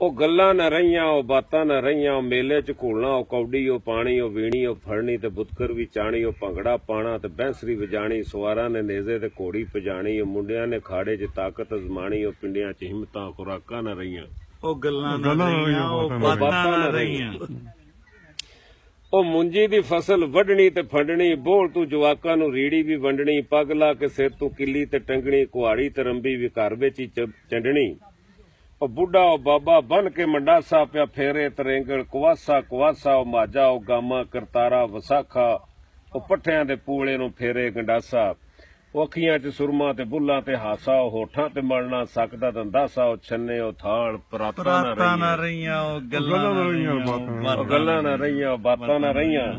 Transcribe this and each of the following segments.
ਉਹ ਗੱਲਾਂ ਨਾ ਰਹੀਆਂ ਉਹ ਬਾਤਾਂ ਨਾ ਰਹੀਆਂ ਉਹ ਮੇਲੇ ਚ ਘੋਲਣਾ ਉਹ ਕੌਡੀ ਉਹ ਪਾਣੀ ਉਹ ਵੀਣੀ ਉਹ ਫੜਨੀ ਤੇ ਬੁੱਤਕਰ ਵੀ ਚਾਣੀ ਉਹ ਭੰਗੜਾ ਪਾਣਾ ਤੇ ਬੈਂਸਰੀ ਵਜਾਣੀ ਸਵਾਰਾਂ ਨੇ ਨੇਜ਼ੇ ਤੇ ਘੋੜੀ ਪਜਾਣੀ ਉਹ ਮੁੰਡਿਆਂ ਨੇ ਖਾੜੇ 'ਚ ਤਾਕਤ ਅਜ਼ਮਾਣੀ ਉਹ ਪਿੰਡਿਆਂ 'ਚ ਹਿੰਮਤਾਂ ਖੁਰਾਕਾਂ ਨਾ ਰਹੀਆਂ। ਉਹ ਗੱਲਾਂ ਨਾ ਰਹੀਆਂ ਉਹ ਬਾਤਾਂ ਨਾ ਰਹੀਆਂ। ਉਹ ਮੁੰਜੀ ਦੀ ਫਸਲ ਵੱਢਣੀ ਤੇ ਫੰਡਣੀ ਬੋਲ ਤੂੰ ਜਵਾਕਾਂ ਨੂੰ ਰੀੜੀ ਵੀ ਵੰਡਣੀ ਪੱਗ ਲਾ ਕੇ ਸਿਰ ਤੂੰ ਕਿੱਲੀ ਤੇ ਟੰਗਣੀ ਕੁਹਾੜੀ ਤੇ ਰੰਬੀ ਵੀ ਘਰ ਵਿੱਚ ਹੀ ਚੰਡਣੀ। ਉਹ ਬੁੱਢਾ ਉਹ ਬਾਬਾ ਬਨ ਕੇ ਮੰਡਾਸਾ ਪਿਆ ਫੇਰੇ ਤਰੇਂਗਲ ਕੁਵਾਸਾ ਕੁਵਾਸਾ ਉਹ ਮਾਜਾ ਉਹ ਗਾਮਾ ਕਰਤਾਰਾ ਵਸਾਖਾ ਉਹ ਪੱਠਿਆਂ ਦੇ ਪੂਲੇ ਨੂੰ ਫੇਰੇ ਗੰਡਾਸਾ ਉਹ ਅੱਖੀਆਂ 'ਚ ਸੁਰਮਾ ਤੇ ਬੁੱਲਾਂ ਤੇ ਹਾਸਾ ਉਹ ਹੋਠਾਂ ਤੇ ਮਲਣਾ ਸਕਦਾ ਦੰਦਾਸਾ ਉਹ ਛੰਨੇ ਉਹ ਥਾਲ ਪਰਾਤਾਂ ਨਾ ਰਹੀਆਂ। ਉਹ ਗੱਲਾਂ ਨਾ ਰਹੀਆਂ ਉਹ ਗੱਲਾਂ ਨਾ ਰਹੀਆਂ। ਬਾਤਾਂ ਨਾ ਰਹੀਆਂ।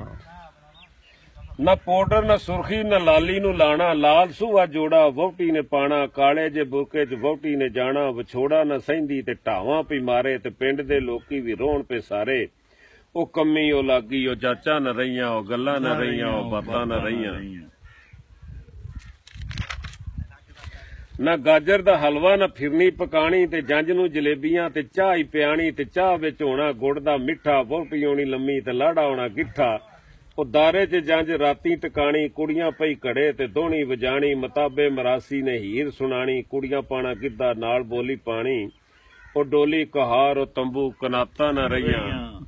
ਨਾ ਪਾਊਡਰ ਨਾ ਸੁਰਖੀ, ਨਾ ਲਾਲੀ ਨੂੰ ਲਾਣਾ। ਲਾਲ ਸੂਆ ਜੋੜਾ, ਵਹੁਟੀ ਨੇ ਪਾਣਾ। ਕਾਲੇ ਜੇ ਬੁਰਕੇ 'ਚ ਵਹੁਟੀ ਨੇ ਜਾਣਾ। ਵਿਛੋੜਾ ਨਾ ਸਹਿੰਦੀ ਤੇ ਢਾਵਾਂ ਪੀ ਮਾਰੇ ਤੇ ਪਿੰਡ ਦੇ ਲੋਕੀ ਵੀ ਰੋਣ ਪੇ ਸਾਰੇ ਉਹ ਕੰਮੀ, ਉਹ ਲਾਗੀ, ਉਹ ਚਾਚਾ ਨਾ ਰਹੀਆਂ, ਉਹ ਗੱਲਾਂ ਨਾ ਰਹੀਆਂ, ਉਹ ਬਾਤਾਂ ਨਾ ਰਹੀਆਂ। ਨਾ ਗਾਜਰ ਦਾ ਹਲਵਾ, ਨਾ ਫਿਰਨੀ ਪਕਾਣੀ ਤੇ ਜੰਜ ਨੂੰ ਜਲੇਬੀਆਂ ਤੇ ਚਾਹ ਹੀ ਪਿਆਣੀ ਤੇ ਚਾਹ ਵਿੱਚ ਹੋਣਾ ਗੁੜ ਦਾ ਮਿੱਠਾ, ਵਹੁਟੀ ਹੋਣੀ ਲੰਮੀ ਤੇ ਲਾੜਾ ਹੋਣਾ ਗਿੱਠਾ। ਉਹ ਦਾਰੇ 'ਚ ਜੰਜ ਰਾਤੀ ਟਿਕਾਣੀ ਕੁੜੀਆਂ ਪਈ ਘੜੇ ਤੇ ਦੋਹਣੀ ਵਜਾਣੀ ਮਤਾਬੇ ਮਰਾਸੀ ਨੇ ਹੀਰ ਸੁਣਾਣੀ ਕੁੜੀਆਂ ਪਾਣਾ ਗਿੱਧਾ ਨਾਲ ਬੋਲੀ ਪਾਣੀ। ਉਹ ਡੋਲੀ ਕਹਾਰ ਉਹ ਤੰਬੂ ਕਨਾਤਾਂ ਨਾ ਰਹੀਆਂ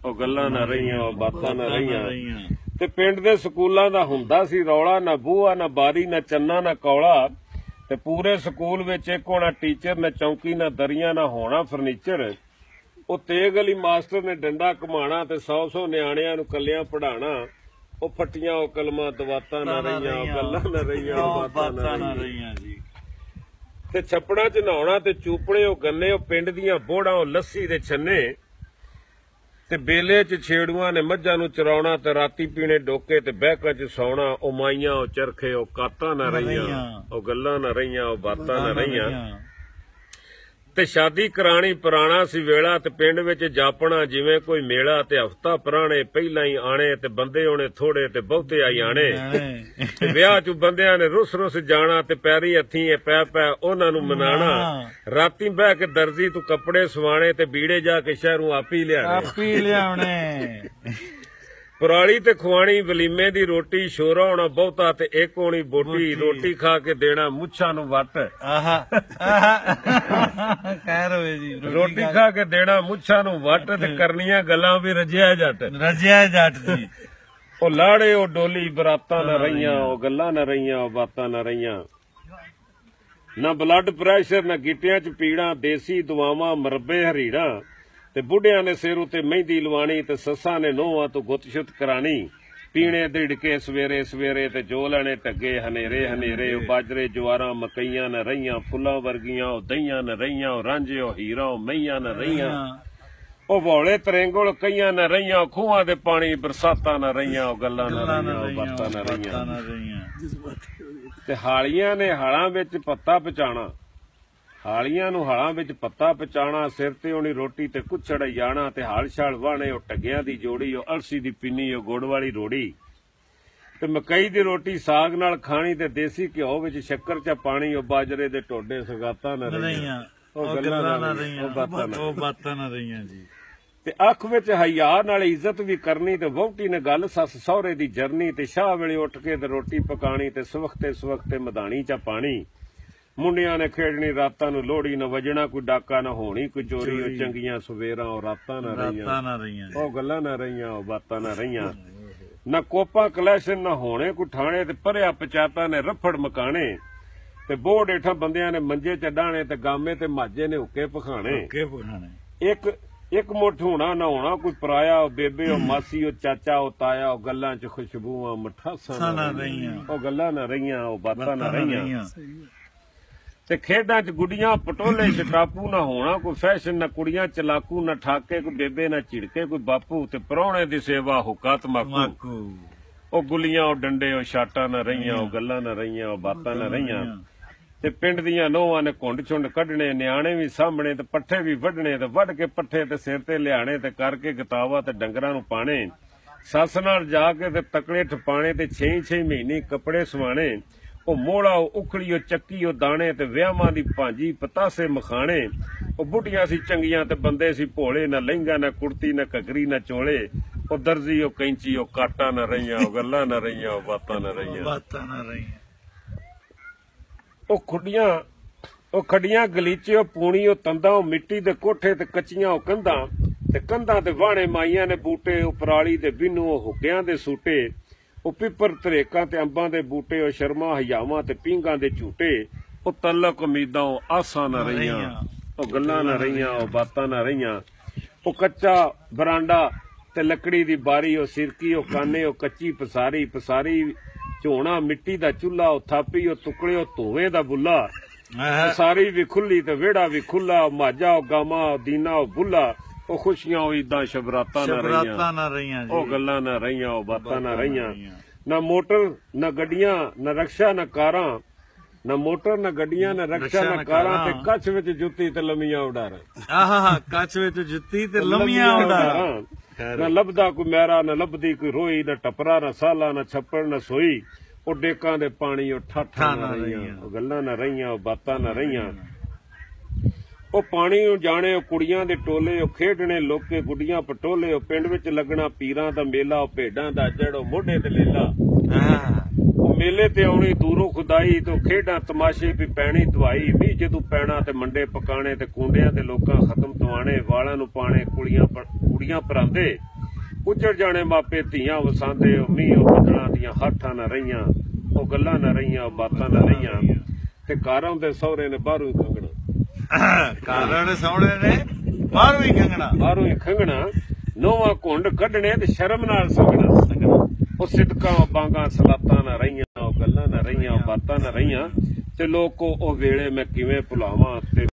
ਉਹ ਗੱਲਾਂ ਨਾ ਰਹੀਆਂ ਉਹ ਬਾਤਾਂ ਨਾ ਰਹੀਆਂ। ਤੇ ਪਿੰਡ ਦੇ ਸਕੂਲਾਂ ਦਾ ਹੁੰਦਾ ਸੀ ਰੌਲਾ ਨਾ ਬੂਹਾ ਨਾ ਬਾਰੀ ਨਾ ਚੰਨਾ ਨਾ ਕੌਲਾ। ਤੇ ਪੂਰੇ ਸਕੂਲ ਵਿੱਚ ਇੱਕ ਹੋਣਾ ਟੀਚਰ ਨਾ ਚੌਂਕੀ ਨਾ ਦਰੀਆਂ ਨਾ ਹੋਣਾ ਫਰਨੀਚਰ। ਉਹ ਤੇਗ ਅਲੀ ਮਾਸਟਰ ਨੇ ਡੰਡਾ ਘਮਾਣਾ ਤੇ 100-100 ਨਿਆਣਿਆਂ ਨੂੰ ਕੱਲਿਆਂ ਪੜਾਉਣਾ ਉਹ ਫੱਟੀਆਂ ਉਹ ਕਲਮਾਂ ਦਵਾਤਾਂ ਨਾ ਰਹੀਆਂ ਉਹ ਗੱਲਾਂ ਨਾ ਰਹੀਆਂ ਉਹ ਬਾਤਾਂ ਨਾ ਰਹੀਆਂ। ਜੀ। ਤੇ ਛੱਪੜਾਂ 'ਚ ਨਹਾਉਣਾ ਤੇ ਚੂਪਣੇ ਉਹ ਗੰਨੇ ਉਹ ਪਿੰਡ ਦੀਆਂ ਬੋੜਾਂ ਉਹ ਲੱਸੀ ਦੇ ਛੰਨੇ। ਤੇ ਬੇਲੇ 'ਚ ਛੇੜੂਆਂ ਨੇ ਮੱਝਾਂ ਨੂੰ ਚਰਾਉਣਾ ਤੇ ਰਾਤੀ ਪੀਣੇ ਡੋਕੇ ਤੇ ਬਹਿਕਾਂ 'ਚ ਸੌਣਾ ਉਹ ਮਾਈਆਂ ਉਹ ਚਰਖੇ ਉਹ ਕਾਤਾਂ ਨਾ ਰਹੀਆਂ। ਉਹ ਗੱਲਾਂ ਨਾ ਰਹੀਆਂ ਉਹ ਬਾਤਾਂ ਨਾ ਰਹੀਆਂ। ਤੇ ਸ਼ਾਦੀ ਕਰਾਣੀ ਪੁਰਾਣਾ ਸੀ ਵੇਲਾ ਤੇ ਪਿੰਡ ਵਿੱਚ ਜਾਪਣਾ ਜਿਵੇਂ ਕੋਈ ਮੇਲਾ ਤੇ ਹਫਤਾ ਪੁਰਾਣੇ ਪਹਿਲਾਂ ਹੀ ਆਣੇ ਤੇ ਬੰਦੇ ਹੋਣੇ ਥੋੜੇ ਤੇ ਬਹੁਤੇ ਆਈ ਆਣੇ। ਤੇ ਵਿਆਹ ਚ ਬੰਦਿਆਂ ਨੇ ਰੁੱਸ ਰੁੱਸ ਜਾਣਾ ਤੇ ਪੈਰੀ ਹੱਥੀਂ ਇਹ ਪੈ ਪੈ ਉਹਨਾਂ ਨੂੰ ਮਨਾਣਾ। ਰਾਤੀ ਬਹਿ ਕੇ ਦਰਜੀ ਤੂੰ ਕੱਪੜੇ ਸਵਾਣੇ ਤੇ ਬੀੜੇ ਜਾ ਕੇ ਸ਼ਹਿਰੋਂ ਆਪੀ ਲਿਆਣੇ ਆਪੀ ਲਿਆਉਣੇ। ਪਰਾਲੀ ਤੇ ਖਵਾਣੀ ਵਲੀਮੇ ਦੀ ਰੋਟੀ ਸ਼ੋਰਾ ਹੋਣਾ ਬਹੁਤਾ ਤੇ ਇੱਕ ਹੋਣੀ ਬੋਟੀ। ਰੋਟੀ ਖਾ ਕੇ ਦੇਣਾ ਮੁੱਛਾਂ ਨੂੰ ਵੱਟ। ਆਹਾ। ਖੈਰ ਹੋਵੇ ਜੀ ਰੋਟੀ ਖਾ ਕੇ ਦੇਣਾ ਮੁੱਛਾਂ ਨੂੰ ਵੱਟ ਤੇ ਕਰਨੀਆਂ ਗੱਲਾਂ ਵੀ ਰਜਿਆ ਜੱਟ। ਰਜਿਆ ਜੱਟ ਜੀ। ਉਹ ਲਾੜੇ ਉਹ ਡੋਲੀ ਬਰਾਤਾਂ ਨਾ ਰਹੀਆਂ ਉਹ ਗੱਲਾਂ ਨਾ ਰਹੀਆਂ ਉਹ ਬਾਤਾਂ ਨਾ ਰਹੀਆਂ। ਨਾ ਬਲੱਡ ਪ੍ਰੈਸ਼ਰ ਨਾ ਗਿੱਟਿਆਂ 'ਚ ਪੀੜਾਂ ਦੇਸੀ ਦਵਾਵਾਂ ਮਰਬੇ ਹਰੀੜਾਂ। ਤੇ ਬੁੱਢਿਆਂ ਨੇ ਸਿਰ ਉਤੇ ਮਹਿੰਦੀ ਲਵਾਣੀ ਤੇ ਸੱਸਾਂ ਨੇ ਨੋਹਾਂ ਤੋਂ ਗੁੱਤਸ਼ੁੱਤ ਕਰਾਣੀ। ਪੀਣੇ ਦਿੜਕੇ ਸਵੇਰੇ ਸਵੇਰੇ ਤੇ ਜੋ ਲੈਣੇ ਟੱਗੇ ਹਨੇਰੇ ਹਨੇਰੇ ਉਹ ਬਾਜਰੇ ਜਵਾਰਾਂ ਮਕਈਆਂ ਨਾ ਰਹੀਆਂ ਫੁੱਲਾਂ ਵਰਗੀਆਂ ਉਹ ਦਹੀਆਂ ਨਾ ਰਹੀਆਂ ਉਹ ਰਾਂਝੇ ਉਹ ਹੀਰਾ ਉਹ ਮਈਆਂ ਨਾ ਰਹੀਆਂ। ਉਹ ਭੋਲੇ ਤਰੇਂਗਲ ਕਈਆਂ ਨਾ ਰਹੀਆਂ ਖੂਹਾਂ ਦੇ ਪਾਣੀ ਬਰਸਾਤਾਂ ਨਾ ਰਹੀਆਂ ਉਹ ਗੱਲਾਂ ਨਾ ਰਹੀਆਂ ਉਹ ਬਾਤਾਂ ਨਾ ਰਹੀਆਂ ਨਾ ਰਹੀਆਂ। ਤੇ ਹਾਲੀਆਂ ਨੇ ਹਾਲਾਂ ਵਿੱਚ ਪੱਤਾ ਪਚਾਣਾ ਹਾਲੀਆਂ ਨੂੰ ਹਾਲਾਂ ਵਿੱਚ ਪੱਤਾ ਪਚਾਣਾ ਸਿਰ ਤੇ ਹੋਣੀ ਰੋਟੀ ਤੇ ਕੁੱਛੜ ਜਾਣਾ ਤੇ ਹਾਲ ਛਾਲ ਵਾਣੇ ਉਹ ਟੱਗਿਆਂ ਦੀ ਜੋੜੀ ਉਹ ਅਲਸੀ ਦੀ ਪਿੰਨੀ ਉਹ ਗੁੜ ਵਾਲੀ ਰੋੜੀ। ਤੇ ਮਕਈ ਦੀ ਰੋਟੀ ਸਾਗ ਨਾਲ ਖਾਣੀ ਤੇ ਦੇਸੀ ਘਿਓ ਵਿੱਚ ਸ਼ੱਕਰ ਚਾ ਪਾਣੀ ਉਹ ਬਾਜਰੇ ਦੇ ਟੋਡੇ ਸਗਾਤਾਂ ਨਾ ਰਹੀਆਂ। ਉਹ ਗੱਲਾਂ ਨਾ ਰਹੀਆਂ, ਉਹ ਬਾਤਾਂ ਨਾ ਰਹੀਆਂ। ਜੀ। ਤੇ ਅੱਖ ਵਿੱਚ ਹਯਾ ਨਾਲ ਇੱਜ਼ਤ ਵੀ ਕਰਨੀ ਤੇ ਵਹੁਟੀ ਨੇ ਗੱਲ ਸੱਸ ਸਹੁਰੇ ਦੀ ਜਰਨੀ ਤੇ ਸ਼ਾਹ ਵੇਲੇ ਉੱਠ ਕੇ ਤੇ ਰੋਟੀ ਪਕਾਣੀ ਤੇ ਸਵਖਤੇ ਸਵਖਤੇ ਮਧਾਣੀ ਚ ਪਾਣੀ। ਮੁੰਡਿਆਂ ਨੇ ਖੇਡਣੀ ਰਾਤਾਂ ਨੂੰ ਲੋਹੜੀ ਨਾ ਵਜਣਾ ਕੋਈ ਡਾਕਾ ਨਾ ਹੋਣੀ ਕੋਈ ਚੋਰੀ ਉਹ ਚੰਗੀਆਂ ਸਵੇਰਾਂ ਉਹ ਰਾਤਾਂ ਨਾ ਰਹੀਆਂ। ਰਾਤਾਂ ਨਾ ਰਹੀਆਂ ਉਹ ਗੱਲਾਂ ਨਾ ਰਹੀਆਂ ਉਹ ਬਾਤਾਂ ਨਾ ਰਹੀਆਂ। ਨਾ ਕੋਪਾ ਕਲੈਸ਼ਨ ਨਾ ਹੋਣੇ ਕੋਈ ਠਾਣੇ ਤੇ ਭਰਿਆ ਪਚਾਤਾ ਨੇ ਰਫੜ ਮਕਾਣੇ ਤੇ ਬੋੜ ਹੇਠਾਂ ਬੰਦਿਆਂ ਨੇ ਮੰਜੇ ਚੱਡਾਣੇ ਤੇ ਗਾਮੇ ਤੇ ਮਾਝੇ ਨੇ ਹੁੱਕੇ ਪਖਾਣੇ ਕੇ ਪੁਰਾਣੇ ਇੱਕ ਇੱਕ ਮੁੱਠ ਹੋਣਾ ਨਾ ਹੋਣਾ ਕੋਈ ਪਰਾਇਆ ਉਹ ਬੇਬੇ ਉਹ ਮਾਸੀ ਉਹ ਚਾਚਾ ਉਹ ਤਾਇਆ ਉਹ ਗੱਲਾਂ 'ਚ ਖੁਸ਼ਬੂਆਂ ਮਠਾਸਾਂ ਨਾ ਰਹੀਆਂ। ਉਹ ਗੱਲਾਂ ਨਾ ਰਹੀਆਂ ਉਹ ਬਾਤਾਂ ਨਾ ਰਹੀਆਂ। ਤੇ ਖੇਡਾਂ 'ਚ ਗੁੱਡੀਆਂ ਪਟੋਲੇ 'ਚ ਟਾਪੂ ਨਾ ਹੋਣਾ ਕੋਈ ਫੈਸ਼ਨ ਨਾ ਕੁੜੀਆਂ ਚਲਾਕੂ ਨਾ ਠਾਕੇ ਕੋਈ ਬੇਬੇ ਨਾ ਝਿੜਕੇ ਕੋਈ ਬਾਪੂ ਤੇ ਪਰੌਣੇ ਦੀ ਸੇਵਾ ਹੁਕਾ ਤਮਾਕੂ ਮਾਕੂ। ਉਹ ਗੁੱਲੀਆਂ ਉਹ ਡੰਡੇ ਉਹ ਛਾਟਾਂ ਨਾ ਰਹੀਆਂ ਉਹ ਗੱਲਾਂ ਨਾ ਰਹੀਆਂ ਉਹ ਬਾਤਾਂ ਨਾ ਰਹੀਆਂ। ਤੇ ਪਿੰਡ ਦੀਆਂ ਨੋਹਾਂ ਨੇ ਘੁੰਡ ਛੁੰਡ ਕੱਢਣੇ ਨਿਆਣੇ ਵੀ ਸਾਹਮਣੇ ਤੇ ਪੱਠੇ ਵੀ ਵੱਢਣੇ ਤੇ ਵੱਢ ਕੇ ਪੱਠੇ ਤੇ ਸਿਰ ਤੇ ਲਿਆਣੇ ਤੇ ਕਰਕੇ ਗਤਾਵਾ ਤੇ ਡੰਗਰਾਂ ਨੂੰ ਪਾਣੇ। ਸੱਸ ਨਾਲ ਜਾ ਕੇ ਤੇ ਤਕੜੇ ਠਪਾਣੇ ਤੇ 6-6 ਮਹੀਨੇ ਕੱਪੜੇ ਸਵਾਣੇ। ਉਹ ਮੋੜਾ ਉਹ ਉਖਲੀ ਉਹ ਚੱਕੀ ਉਹ ਦਾਣੇ ਤੇ ਵਿਆਹਾਂ ਦੀ ਭਾਂਜੀ ਪਤਾਸੇ ਮਖਾਣੇ। ਉਹ ਬੁੱਢੀਆਂ ਸੀ ਚੰਗੀਆਂ ਤੇ ਬੰਦੇ ਸੀ ਭੋਲੇ ਨਾ ਲਹਿੰਗਾ ਨਾ ਕੁੜਤੀ ਨਾ ਘਗਰੀ ਨਾ ਚੋਲੇ। ਉਹ ਦਰਜੀ ਉਹ ਕੈਂਚੀ ਉਹ ਕਾਟਾ ਨਾ ਰਹੀਆਂ ਉਹ ਗੱਲਾਂ ਨਾ ਰਹੀਆਂ ਉਹ ਬਾਤਾਂ ਨਾ ਰਹੀਆਂ। ਬਾਤਾਂ ਨਾ ਰਹੀਆਂ। ਉਹ ਖੁੱਡੀਆਂ ਉਹ ਖੱਡੀਆਂ ਗਲੀਚੇ ਉਹ ਪੂਣੀ ਉਹ ਤੰਦਾਂ ਉਹ ਮਿੱਟੀ ਦੇ ਕੋਠੇ ਤੇ ਕੱਚੀਆਂ ਉਹ ਕੰਧਾਂ। ਤੇ ਕੰਧਾਂ ਤੇ ਵਾਹਣੇ ਮਾਈਆਂ ਨੇ ਬੂਟੇ ਉਹ ਪਰਾਲੀ ਦੇ ਬਿੰਨੂ ਉਹ ਹੁੱਗਿਆਂ ਦੇ ਸੂਟੇ। ਉਹ ਪਿੱਪਰ ਤਰੇਕਾਂ ਤੇ ਅੰਬਾਂ ਦੇ ਬੂਟੇ ਉਹ ਸ਼ਰਮਾ ਹਯਾਵਾਂ ਤੇ ਪੀਂਘਾਂ ਦੇ ਝੂਟੇ ਉਹ ਤਲਕ ਉਮੀਦਾਂ ਉਹ ਆਸਾਂ ਨਾ ਰਹੀਆਂ। ਉਹ ਗੱਲਾਂ ਨਾ ਰਹੀਆਂ ਉਹ ਬਾਤਾਂ ਨਾ ਰਹੀਆਂ। ਉਹ ਕੱਚਾ ਬਰਾਂਡਾ ਤੇ ਲੱਕੜੀ ਦੀ ਬਾਰੀ ਉਹ ਸਿਰਕੀ ਉਹ ਕਾਨੇ ਉਹ ਕੱਚੀ ਪਸਾਰੀ ਪਸਾਰੀ ਝੋਣਾ ਮਿੱਟੀ ਦਾ ਚੁੱਲ੍ਹਾ ਉਹ ਥਾਪੀ ਉਹ ਟੁਕੜੇ ਉਹ ਧੂਵੇਂ ਦਾ ਬੁੱਲਾ। ਸਾਰੀ ਵੀ ਖੁੱਲੀ ਤੇ ਵਿਹੜਾ ਵੀ ਖੁੱਲਾ ਮਾਝਾ ਉਹ ਗਾਮਾ ਉਹ ਦੀਨਾ ਉਹ ਬੁੱਲਾ। ਉਹ ਖੁਸ਼ੀਆਂ ਉਹ ਇਦਾਂ ਸ਼ਬਰਾਤਾਂ ਨਾ ਰਹੀਆਂ। ਸ਼ਬਰਾਤਾਂ ਨਾ ਰਹੀਆਂ ਜੀ। ਉਹ ਗੱਲਾਂ ਨਾ ਰਹੀਆਂ ਉਹ ਬਾਤਾਂ ਨਾ ਰਹੀਆਂ। ਨਾ ਮੋਟਰ ਨਾ ਗੱਡੀਆਂ ਨਾ ਰਕਸ਼ਾ ਨਾ ਕਾਰਾਂ। ਨਾ ਮੋਟਰ ਨਾ ਗੱਡੀਆਂ ਨਾ ਰਕਸ਼ਾ ਨਾ ਕਾਰਾਂ ਤੇ ਕੱਛ ਵਿੱਚ ਜੁੱਤੀ ਤੇ ਲੰਮੀਆਂ ਉਡਾਰਾਂ। ਆਹ ਕੱਚ ਵਿੱਚ ਜੁੱਤੀ ਤੇ ਲੰਮੀਆਂ ਉਡਾ ਨਾ ਲੱਭਦਾ ਕੋਈ ਮੈਰਾ ਨਾ ਲੱਭਦੀ ਕੋਈ ਰੋਈ ਨਾ ਟਪਰਾ ਨਾ ਸਾਲਾ ਨਾ ਛੱਪੜ ਨਾ ਸੋਈ। ਉਹ ਡੇਕਾਂ ਦੇ ਪਾਣੀ ਉਹ ਠਾਠਾਂ ਨਾ ਰਹੀਆਂ। ਉਹ ਗੱਲਾਂ ਨਾ ਰਹੀਆਂ ਉਹ ਬਾਤਾਂ ਨਾ ਰਹੀਆਂ। ਉਹ ਪਾਣੀ ਨੂੰ ਜਾਣੇ ਉਹ ਕੁੜੀਆਂ ਦੇ ਟੋਲੇ ਉਹ ਖੇਡਣੇ ਲੋਕੇ ਗੁੱਡੀਆਂ ਪਟੋਲੇ ਉਹ ਪਿੰਡ ਵਿੱਚ ਲੱਗਣਾ ਪੀਰਾਂ ਦਾ ਮੇਲਾ ਉਹ ਭੇਡਾਂ ਦਾ ਜੜ ਮੋਢੇ ਤੇ ਲੇਲਾ। ਉਹ ਮੇਲੇ ਤੇ ਆਉਣੀ ਦੂਰੋਂ ਖੁਦਾਈ ਤੋਂ ਖੇਡਾਂ ਤਮਾਸ਼ੇ ਵੀ ਪੈਣੀ ਦਵਾਈ ਵੀ ਜਦੋਂ ਪੈਣਾ ਤੇ ਮੰਡੇ ਪਕਾਣੇ ਤੇ ਕੁੰਡਿਆਂ ਤੇ ਲੋਕਾਂ ਖਤਮ ਦਵਾਣੇ ਵਾਲਾਂ ਨੂੰ ਪਾਣੇ ਕੁੜੀਆਂ ਕੁੜੀਆਂ ਪਰਾਂਦੇ ਉੱਜੜ ਜਾਣੇ ਮਾਪੇ ਧੀਆਂ ਵਸਾਂਦੇ ਉਹ ਮੀਂਹ ਉਹ ਬੱਦਲਾਂ ਦੀਆਂ ਹੱਥਾਂ ਨਾ ਰਹੀਆਂ ਉਹ ਗੱਲਾਂ ਨਾ ਰਹੀਆਂ ਉਹ ਬਾਤਾਂ ਨਾ ਰਹੀਆਂ। ਤੇ ਘਰਾਂ ਦੇ ਸਹੁਰੇ ਨੇ ਬਾਹਰੋਂ ਕਾਰਨ ਸੋਹਣੇ ਨੇ ਬਾਹਰੋਂ ਹੀ ਕੰਗਣਾ ਬਾਹਰੋਂ ਹੀ ਖੰਗਣਾ, ਨੋਵਾ ਘੁੰਡ ਕੱਢਣੇ ਤੇ ਸ਼ਰਮ ਨਾਲ ਸੰਗਣਾ। ਉਹ ਸਿਦਕਾਂ ਉਹ ਬਾਂਗਾ, ਸਲਾਤਾਂ ਨਾ ਰਹੀਆਂ, ਉਹ ਗੱਲਾਂ ਨਾ ਰਹੀਆਂ ਬਾਤਾਂ ਨਾ ਰਹੀਆਂ। ਤੇ ਲੋਕੋ, ਉਹ ਵੇਲੇ ਮੈਂ ਕਿਵੇਂ ਭੁਲਾਵਾਂ ਤੇ